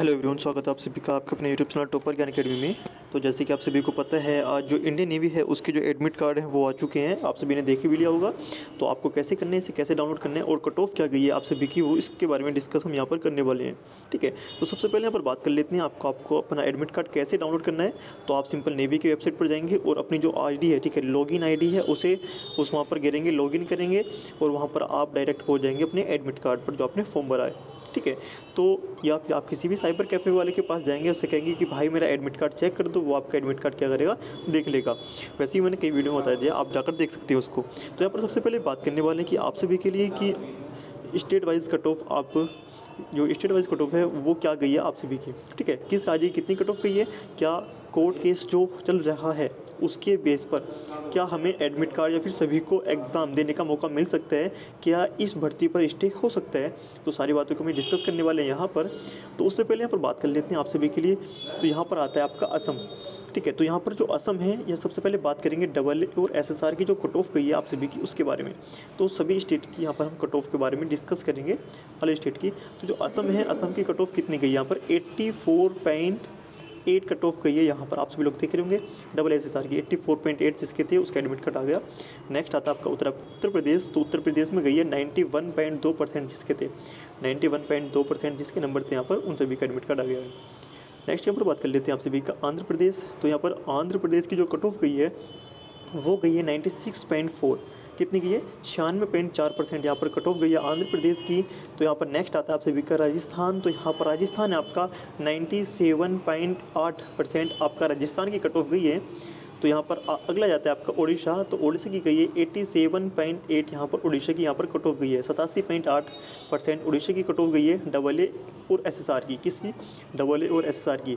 Hello everyone, स्वागत है आप सभी का आपके अपने YouTube channel Topper Gyan Academy में। तो जैसे कि आप सभी को पता है, आज जो इंडियन नेवी है, उसके जो एडमिट कार्ड हैं, वो आ चुके हैं। आप सभी ने देख भी लिया होगा। तो आपको कैसे करने हैं, इसे कैसे डाउनलोड करने हैं और कट ऑफ़ क्या गई है, आप सभी की वो इसके बारे में डिस्कस हम यहाँ पर करने वाले हैं। ठीक है? तो सबसे पहले यहाँ पर बात कर लेते हैं, आपको आपको अपना एडमिट कार्ड कैसे डाउनलोड करना है। तो आप सिंपल नेवी की वेबसाइट पर जाएँगे और अपनी जो आईडी है, ठीक है लॉगिन आई है, उसे, उस वहाँ पर गिरेंगे लॉगिन करेंगे और वहाँ पर आप डायरेक्ट हो जाएँगे अपने एडमिट कार्ड पर जो आपने फॉर्म भरा है। ठीक है? तो या फिर आप किसी भी साइबर कैफ़े वाले के पास जाएँगे, उससे कहेंगे कि भाई मेरा एडमिट कार्ड चेक कर दो, वो आपका एडमिट कार्ड क्या करेगा, देख लेगा। वैसे ही मैंने कई वीडियो बता दिया, आप जाकर देख सकते हैं उसको। तो यहाँ पर सबसे पहले बात करने वाले हैं कि आप सभी के लिए कि स्टेट वाइज कट ऑफ़ आप, जो स्टेट वाइज कट ऑफ़ है, वो क्या गई है आप सभी की? ठीक है, किस राज्य की कितनी कट ऑफ़ गई है? क्या कोर्ट केस जो चल रहा है उसके बेस पर। क्या हमें एडमिट कार्ड या फिर सभी को एग्ज़ाम देने का मौका मिल सकता है? क्या इस भर्ती पर स्टे हो सकता है? तो सारी बातों को हम डिस्कस करने वाले हैं यहाँ पर। तो उससे पहले यहाँ पर बात कर लेते हैं आप सभी के लिए। तो यहाँ पर आता है आपका असम। ठीक है तो यहाँ पर जो असम है, यह सबसे पहले बात करेंगे डबल और एसएसआर की जो कट ऑफ़ गई है आप सभी की उसके बारे में। तो सभी स्टेट की यहाँ पर हम कट ऑफ़ के बारे में डिस्कस करेंगे, हर स्टेट की। तो जो असम है, असम की कट ऑफ़ कितनी गई यहाँ पर? Eighty four point eight cut off गई है यहाँ पर आप सभी लोग देख रहे होंगे। डबल एस एस आर की एट्टी फोर पॉइंट एट जिसके थे, उसका एडमिट कट आ गया। नेक्स्ट आता आपका उत्तर उत्तर प्रदेश। तो उत्तर प्रदेश में गई है नाइन्टी वन पॉइंट दो परसेंट जिसके थे नाइन्टी वन पॉइंट दो परसेंट जिसके नंबर थे यहाँ पर, उन सभी का एडमिट आ गया है। नेक्स्ट यहाँ पर बात कर लेते हैं आप सभी का आंध्र प्रदेश। तो यहाँ पर आंध्र प्रदेश की जो कट ऑफ़ गई है वो गई है नाइन्टी सिक्स पॉइंट फोर कितनी गई है? छियानवे पॉइंट चार परसेंट यहाँ पर कट ऑफ़ गई है आंध्र प्रदेश की। तो यहाँ पर नेक्स्ट आता है आपसे सभी राजस्थान। तो यहाँ पर राजस्थान है आपका नाइन्टी सेवन पॉइंट आठ परसेंट आपका राजस्थान की कट ऑफ़ गई है। तो यहाँ पर अगला जाता है आपका ओडिशा। तो उड़ीसा की गई है एट्टी सेवन पॉइंट एट, यहाँ पर उड़ीसा की यहाँ पर कट ऑफ़ गई है। सतासी पॉइंट आठ परसेंट उड़ीसा की कट ऑफ़ गई है डबल ए और एस एस आर की। किसकी? डबल ए और एस एस आर की।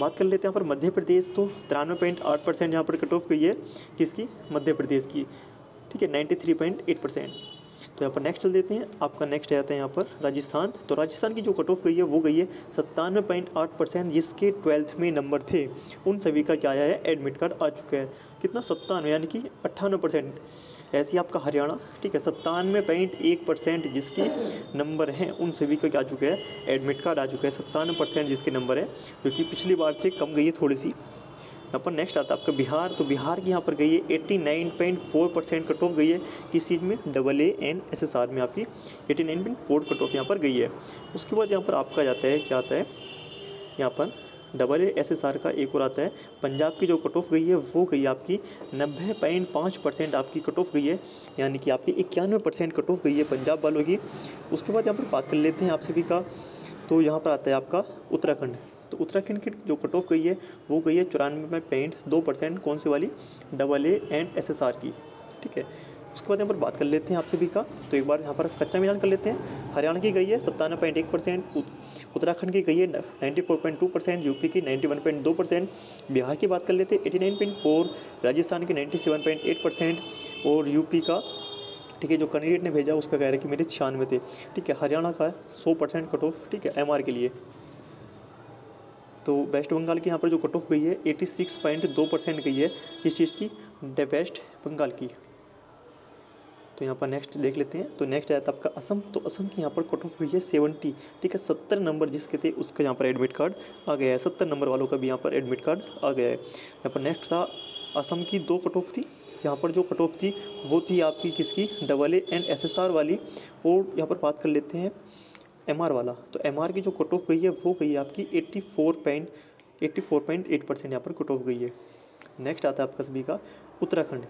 बात कर लेते हैं यहाँ पर मध्य प्रदेश। तो तिरानवे पॉइंट आठ परसेंट यहाँ पर कट ऑफ़ गई है। किसकी? मध्य प्रदेश की। ठीक है ninety three point eight percent. तो यहाँ पर नेक्स्ट चल देते हैं। आपका नेक्स्ट आता है यहाँ पर राजस्थान। तो राजस्थान की जो कट ऑफ़ गई है, वो गई है सत्तानवे पॉइंट आठ परसेंट, जिसके ट्वेल्थ में नंबर थे। उन सभी का क्या आया है? एडमिट कार्ड आ चुका है। कितना? सत्तानवे, यानी कि अट्ठानवे परसेंट। ऐसे ही आपका हरियाणा, ठीक है? सत्तानवे पॉइंट एक परसेंट जिसके नंबर हैं, उन सभी का क्या आ चुका है? एडमिट कार्ड आ चुका है। सत्तानवे परसेंट जिसके नंबर है, जो कि पिछली बार से कम गई है थोड़ी सी। यहाँ पर नेक्स्ट आता है आपका बिहार। तो बिहार की यहाँ पर गई है eighty nine point four percent cut off गई है। किस चीज़ में? Double A N S S R में आपकी eighty nine point four cut off यहाँ पर गई है। उसके बाद यहाँ पर आपका जाता है, क्या आता है? यहाँ पर double A S S R का एक और आता है। पंजाब की जो कट ऑफ़ गई है, वो गई आपकी नब्बे पॉइंट पाँच परसेंट आपकी कट ऑफ़ गई है। यानी कि आपकी इक्यानवे परसेंट कट ऑफ़ गई है पंजाब वालों की। उसके बाद यहाँ पर बात कर लेते हैं आप सभी का। तो यहाँ पर आता है आपका उत्तराखंड। तो उत्तराखंड की जो कट ऑफ़ गई है, वो गई है चौरानवे पॉइंट दो परसेंट कौन सी वाली? Double A and S S R की। ठीक है? उसके बाद यहाँ पर बात कर लेते हैं आप सभी का। तो एक बार यहाँ पर कच्चा मिलान कर लेते हैं। हरियाणा की गई है सत्तानवे पॉइंट एक परसेंट उत्तराखंड की गई है ninety four point two percent UP की नाइन्टी वन पॉइंट दो परसेंट बिहार की बात कर लेते हैं eighty nine point four Rajasthan की ninety seven point eight percent और यूपी का, ठीक है, जो कैंडिडेट ने भेजा, उसका कह रहा है कि मेरे छियानवे थे। ठीक है? हरियाणा का सौ परसेंट कट ऑफ़ ठीक है एमआर के लिए। तो वेस्ट बंगाल की यहाँ पर जो कट ऑफ़ गई है एटी सिक्स पॉइंट दो परसेंट गई है किस चीज़ की? वेस्ट बंगाल की। तो यहाँ पर नेक्स्ट देख लेते हैं। तो नेक्स्ट आया था आपका असम। तो असम की यहाँ पर कट ऑफ़ गई है सेवेंटी ठीक है? सत्तर नंबर जिसके थे, उसका यहाँ पर एडमिट कार्ड आ गया है। सत्तर नंबर वालों का भी यहाँ पर एडमिट कार्ड आ गया है। यहाँ पर नेक्स्ट था, असम की दो कट ऑफ़ थी। यहाँ पर जो कट ऑफ़ थी, वो थी आपकी किसकी? Double A and S S R वाली। और यहाँ पर बात कर लेते हैं। एमआर वाला तो एमआर की जो कट ऑफ़ गई है, वो गई है आपकी eighty four point eighty four point eight percent यहाँ पर कट ऑफ़ गई है। नेक्स्ट आता है आपका सभी का उत्तराखंड।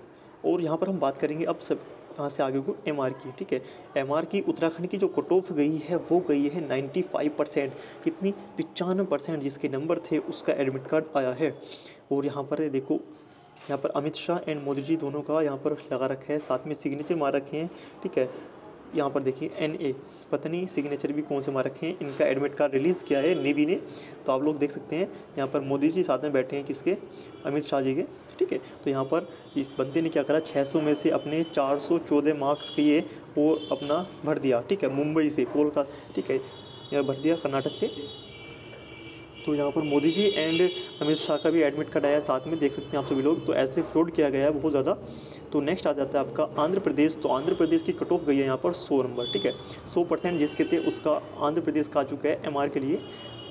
और यहाँ पर हम बात करेंगे अब सब, यहाँ से आगे को एमआर की, ठीक है? एमआर की उत्तराखंड की जो कट ऑफ़ गई है, वो गई है नाइन्टी फाइव परसेंट कितनी? पचानवे परसेंट जिसके नंबर थे, उसका एडमिट कार्ड आया है। और यहाँ पर देखो, यहाँ पर अमित शाह एंड मोदी जी दोनों का यहाँ पर लगा रखा है, साथ में सिग्नेचर मार रखे हैं, ठीक है? यहाँ पर देखिए एन ए पता नहीं सिग्नेचर भी कौन से मार रखे हैं? इनका एडमिट कार्ड रिलीज़ किया है नेवी ने। तो आप लोग देख सकते हैं, यहाँ पर मोदी जी साथ में बैठे हैं किसके? अमित शाह जी के, ठीक है? तो यहाँ पर इस बंदे ने क्या करा? 600 में से अपने 414 मार्क्स के ये वो अपना भर दिया, ठीक है? मुंबई से, कोलकाता, ठीक है? यह भर दिया कर्नाटक से। तो यहाँ पर मोदी जी एंड अमित शाह का भी एडमिट कार्ड आया साथ में देख सकते हैं आप सभी लोग तो ऐसे फ्रॉड किया गया है बहुत ज़्यादा। तो नेक्स्ट आ जाता है आपका आंध्र प्रदेश तो आंध्र प्रदेश की कट ऑफ़ गई है यहाँ पर सौ नंबर, ठीक है? सौ परसेंट जिसके थे उसका आंध्र प्रदेश का आ चुका है एमआर के लिए।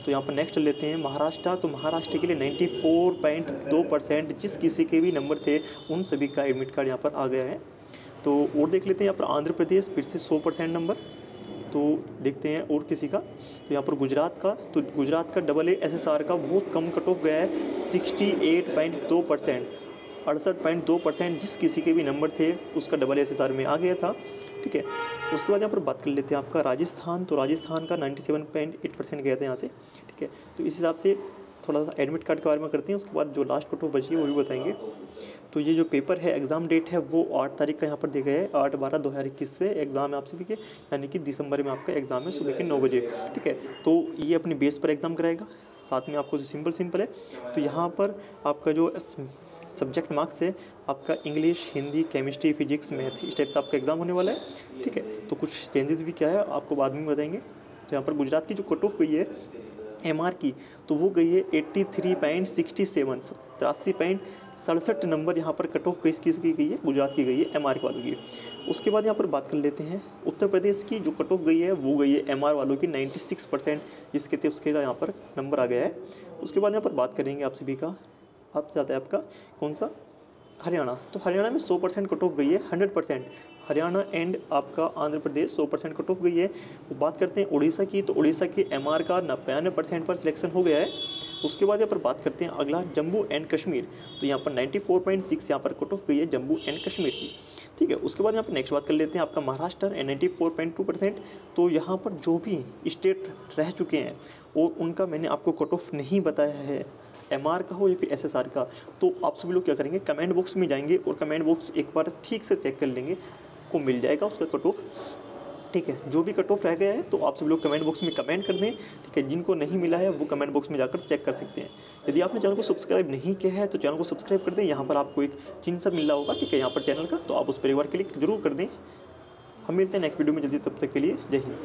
तो यहाँ पर नेक्स्ट लेते हैं महाराष्ट्र तो महाराष्ट्र के लिए 94.2 परसेंट जिस किसी के भी नंबर थे, उन सभी का एडमिट कार्ड यहाँ पर आ गया है। तो और देख लेते हैं यहाँ पर आंध्र प्रदेश, फिर से 100 परसेंट नंबर तो देखते हैं और किसी का। तो यहाँ पर गुजरात का तो गुजरात का डबल ए एस का बहुत कम कट ऑफ़ गया है सिक्सटी एट पॉइंट दो परसेंट अड़सठ पॉइंट दो परसेंट जिस किसी के भी नंबर थे, उसका डबल एस में आ गया था, ठीक है? उसके बाद यहाँ पर बात कर लेते हैं आपका राजस्थान तो राजस्थान का ninety seven point eight percent गया था यहाँ से, ठीक है? तो इस हिसाब से थोड़ा सा एडमिट कार्ड के बारे में करते हैं, उसके बाद जो लास्ट कट ऑफ़ बची है, वो भी बताएँगे। तो ये जो पेपर है एग्ज़ाम डेट है, वो आठ तारीख का यहाँ पर दिया गया है, आठ बारह दो हज़ार इक्कीस से एग्ज़ाम है आप सभी के, यानी कि दिसंबर में आपका एग्ज़ाम है, सुबह के नौ बजे, ठीक है? तो ये अपनी बेस पर एग्ज़ाम कराएगा, साथ में आपको जो सिंपल सिंपल है तो यहाँ पर आपका जो सब्जेक्ट मार्क्स है, आपका English Hindi chemistry physics math इस टाइप से आपका एग्ज़ाम होने वाला है, ठीक है? तो कुछ चेंजेस भी क्या है, आपको बाद में बताएँगे। तो यहाँ पर गुजरात की जो कट ऑफ़ गई है एमआर की तो वो गई है eighty three point sixty seven तिरासी पॉइंट सड़सठ नंबर यहाँ पर कट ऑफ़ किस किस की गई है? गुजरात की गई है एम आर वालों की। उसके बाद यहाँ पर बात कर लेते हैं, उत्तर प्रदेश की जो कट ऑफ़ गई है, वो गई है एम आर वालों की नाइन्टी सिक्स परसेंट जिसके थे उसके यहाँ पर नंबर आ गया है। उसके बाद यहाँ पर बात करेंगे आप सभी का हाथ जाता है आपका, कौन सा? हरियाणा। तो हरियाणा में सौ परसेंट कट ऑफ़ गई है हंड्रेड परसेंट हरियाणा एंड आपका आंध्र प्रदेश सौ परसेंट कट ऑफ़ गई है। वो बात करते हैं उड़ीसा की तो उड़ीसा के एम आर का नब्यानवे परसेंट पर सिलेक्शन हो गया है। उसके बाद यहाँ पर बात करते हैं अगला, जम्मू एंड कश्मीर। तो यहाँ पर 94.6 यहाँ पर कट ऑफ़ गई है जम्मू एंड कश्मीर की। ठीक है, उसके बाद यहाँ पर नेक्स्ट बात कर लेते हैं आपका महाराष्ट्र एंड नाइन्टी परसेंट तो यहाँ पर जो भी स्टेट रह चुके हैं और उनका मैंने आपको कट ऑफ़ नहीं बताया है। एमआर का हो या फिर एसएसआर का तो आप सभी लोग क्या करेंगे, कमेंट बॉक्स में जाएँगे और कमेंट बॉक्स एक बार ठीक से चेक कर लेंगे। आपको मिल जाएगा उसका कट ऑफ़। ठीक है, जो भी कट ऑफ़ रह गया है तो आप सब लोग कमेंट बॉक्स में कमेंट कर दें। ठीक है, जिनको नहीं मिला है, वो कमेंट बॉक्स में जाकर चेक कर सकते हैं। यदि आपने चैनल को सब्सक्राइब नहीं किया है तो चैनल को सब्सक्राइब कर दें। यहाँ पर आपको एक चिन्ह सा मिल रहा होगा, ठीक है, यहाँ पर चैनल का। तो आप उस परिवार के लिए ज़रूर कर दें। हम मिलते हैं नेक्स्ट वीडियो में जल्दी तब तक के लिए। जय हिंद।